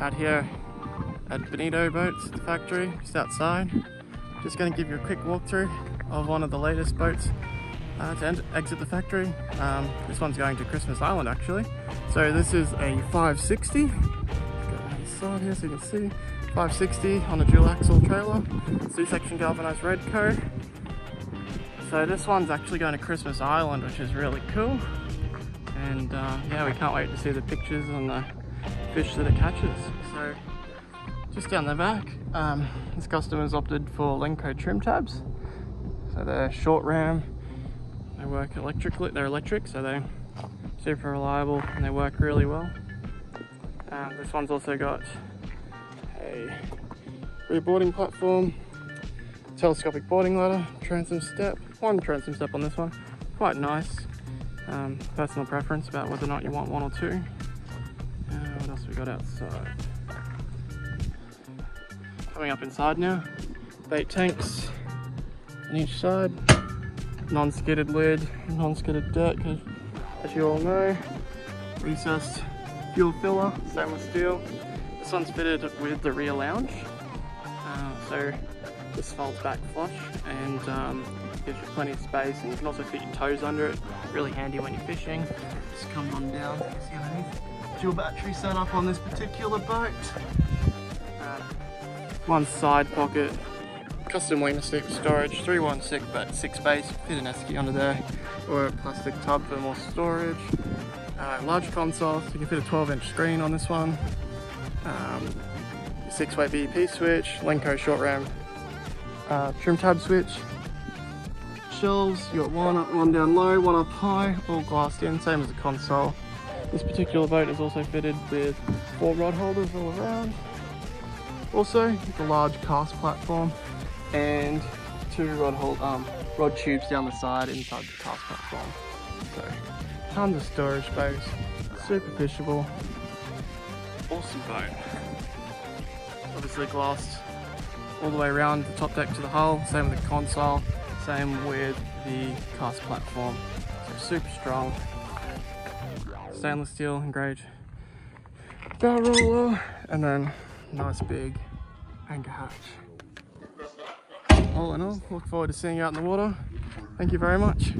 out here at Bonito Boats, the factory, just outside. Just going to give you a quick walkthrough of one of the latest boats uh, to exit the factory. Um, this one's going to Christmas Island actually. So this is a 560. On the side here so you can see. 560 on a dual axle trailer, C-section galvanized red coat. So this one's actually going to Christmas Island, which is really cool. And uh, yeah, we can't wait to see the pictures and the fish that it catches. So just down the back, um, this customer's opted for Lenco trim tabs. So they're short ram, they work electrically, they're electric, so they're super reliable and they work really well. Um, this one's also got a rear boarding platform, telescopic boarding ladder, transom step, one transom step on this one, quite nice. Um, personal preference about whether or not you want one or two. Got outside? Coming up inside now, bait tanks on each side, non-skidded lid, non-skidded deck, as you all know, recessed fuel filler, stainless steel. This one's fitted with the rear lounge, uh, so this folds back flush and um, gives you plenty of space and you can also fit your toes under it. Really handy when you're fishing. Just come on down, see underneath. Dual battery setup on this particular boat. Uh, one side pocket, custom wiener stick storage, 316 but 6 space, fit an esky under there, or a plastic tub for more storage. Uh, large console, so you can fit a 12 inch screen on this one um, six way BEP switch, Lenco short ram uh, trim tab switch, shelves, you got one one down low, one up high, all glassed in, same as the console. This particular boat is also fitted with four rod holders all around. Also, the large cast platform and two rod hold um, rod tubes down the side inside the cast platform. So, tons of storage space, super fishable, awesome boat. Obviously glassed all the way around the top deck to the hull, same with the console, same with the cast platform. So super strong, stainless steel engraved bow roller, and then nice big anchor hatch. All in all, look forward to seeing you out in the water. Thank you very much.